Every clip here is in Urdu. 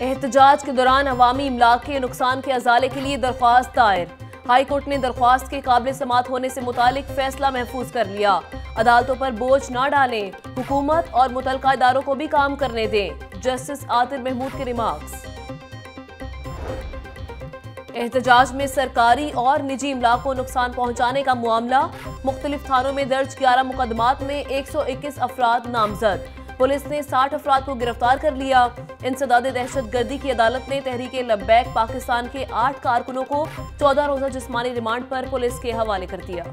احتجاج کے دوران عوامی املاک کے نقصان کے ازالے کے لیے درخواست دائر۔ ہائی کورٹ نے درخواست کے قابل سماعت ہونے سے متعلق فیصلہ محفوظ کر لیا۔ عدالتوں پر بوجھ نہ ڈالیں، حکومت اور متعلقہ اداروں کو بھی کام کرنے دیں۔ جسٹس عاطر محمود کے ریمارکس احتجاج میں سرکاری اور نجی املاک کو نقصان پہنچانے کا معاملہ۔ مختلف تھانوں میں درج گیارہ مقدمات میں ایک سو اکیس افراد نامزد۔ پولیس نے ساٹھ افراد کو گرفتار کر لیا۔ انسداد دہشت گردی کی عدالت نے تحریک لبیک پاکستان کے آٹھ کارکنوں کو چودہ روزہ جسمانی ریمانڈ پر پولیس کے حوالے کر دیا۔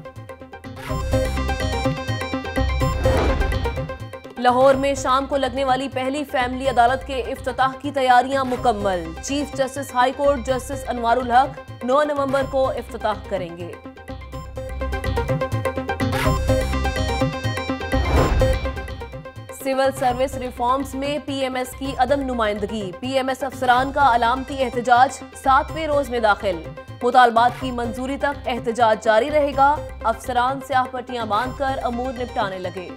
لاہور میں شام کو لگنے والی پہلی فیملی عدالت کے افتتاح کی تیاریاں مکمل۔ Chief justice high court justice Anwar ul-Haq نو نومبر کو افتتاح کریں گے۔ سول سروس ریفارمز میں پی ایم ایس کی عدم نمائندگی۔ پی ایم ایس افسران کا علامتی احتجاج ساتویں روز میں داخل۔ مطالبات کی منظوری تک احتجاج جاری رہے گا۔ افسران سیاہ پٹیاں باندھ کر امور نپٹانے لگے۔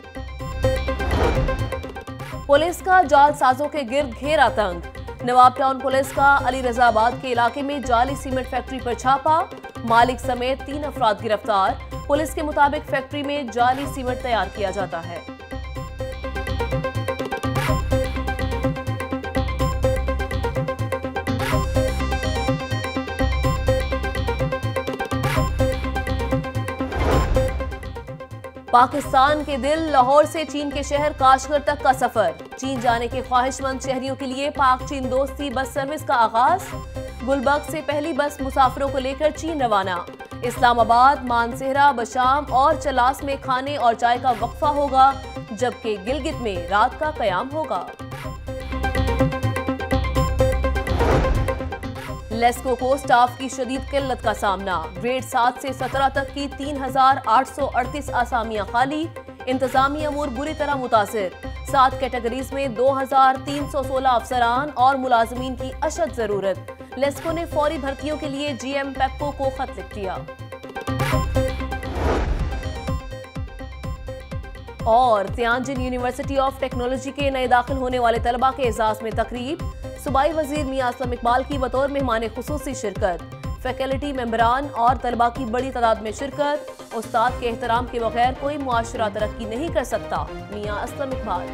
پولیس کا جال سازوں کے گرد گھیر آتنک نواب ٹاؤن پولیس کا علی رضا آباد کے علاقے میں جعلی سیمنٹ فیکٹری پر چھاپا مالک سمیت تین افراد گرفتار۔ پولیس کے مطابق فیکٹری میں جعلی سیمنٹ تیار کیا جاتا ہے۔ پاکستان کے دل لاہور سے چین کے شہر کاشگر تک کا سفر۔ چین جانے کے خواہش مند شہریوں کے لیے پاک چین دوستی بس سروس کا آغاز۔ گلبرگ سے پہلی بس مسافروں کو لے کر چین روانہ۔ اسلام آباد، مانسہرہ، بشام اور چلاس میں کھانے اور چائے کا وقفہ ہوگا، جبکہ گلگت میں رات کا قیام ہوگا۔ لیسکو کو سٹاف کی شدید قلت کا سامنا۔ گریڈ سات سے سترہ تک کی تین ہزار آٹھ سو اڑتیس آسامیاں خالی۔ انتظامی امور بری طرح متاثر۔ سات کیٹیگریز میں دو ہزار تین سو سولہ افسران اور ملازمین کی اشد ضرورت۔ لیسکو نے فوری بھرتیوں کے لیے جی ایم پیپکو کو خط لکھ دیا۔ اور تیانجن یونیورسٹی آف ٹیکنالوجی کے نئے داخل ہونے والے طلبہ کے اعزاز میں تقریب۔ صوبائی وزیر میاں اسلم اقبال کی بطور مہمان خصوصی شرکت۔ فیکلٹی ممبران اور طلبہ کی بڑی تعداد میں شرکت۔ استاد کے احترام کے بغیر کوئی معاشرہ ترقی نہیں کر سکتا۔ میاں اسلم اقبال۔